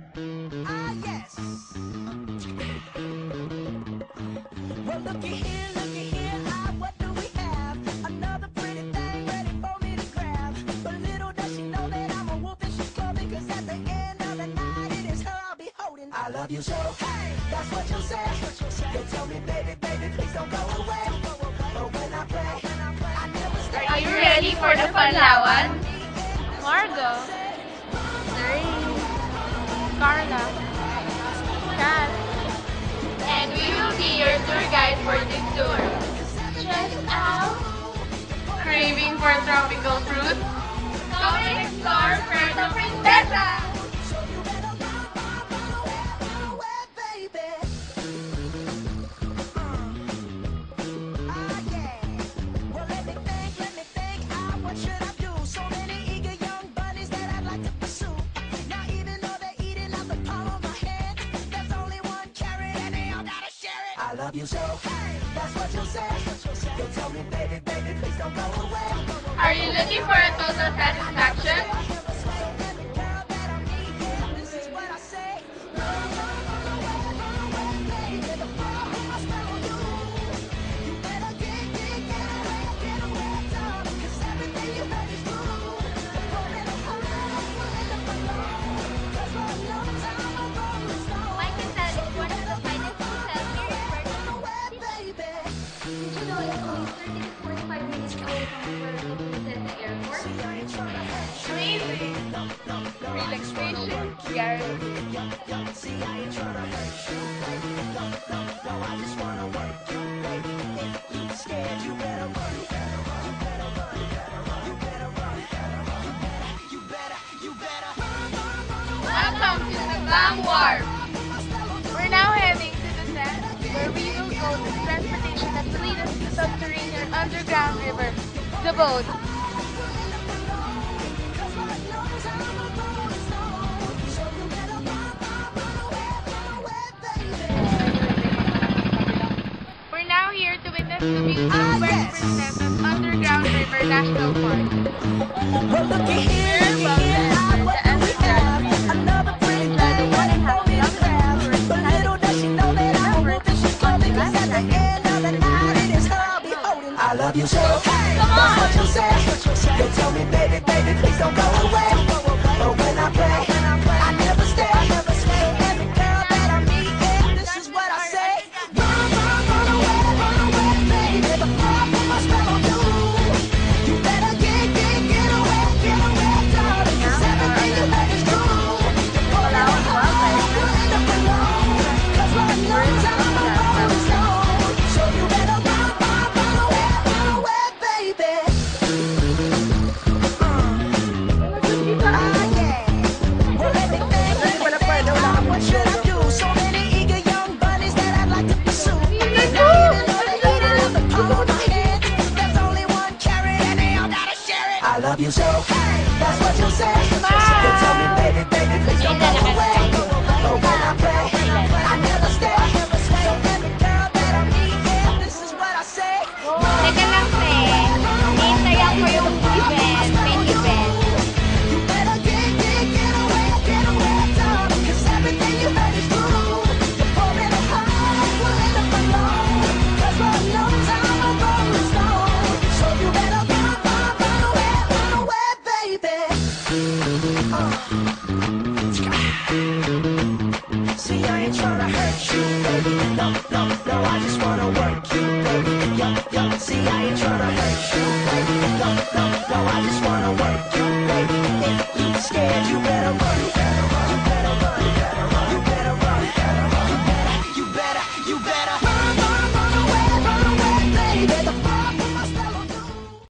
Ah, yes. Well, looky here, looky here. Ah, what do we have? Another pretty thing ready for me to grab. But little does she know that I'm a wolf and she's clothing. Cause at the end of the night, it is her I'll be holding. I love you so. Hey, that's what you say. You tell me, baby, baby, please don't go away. But when I play, I never stay. Are you ready for the Palawan? Margo. Carla. Kat. And we will be your tour guide for this tour. Stressed out? Craving for tropical fruit? Love you so. That's what you say. You tell me, baby, baby, please don't go away. Are you looking for a total satisfaction? Welcome to the Glam Wharf! We're now heading to the sand, where we will go to the transportation that will lead us to the subterranean underground river, the boat. Now here to witness the beauty of Puerto Princesa's underground river national park. Here, ah, do we? Another pretty. But little does she know that coming. 'Cause at the end of the night, it is be. I love you so. Hey, that's what you say. You tell me, baby, baby, please don't go away. But when I play, you. Hey, that's what you say. Don't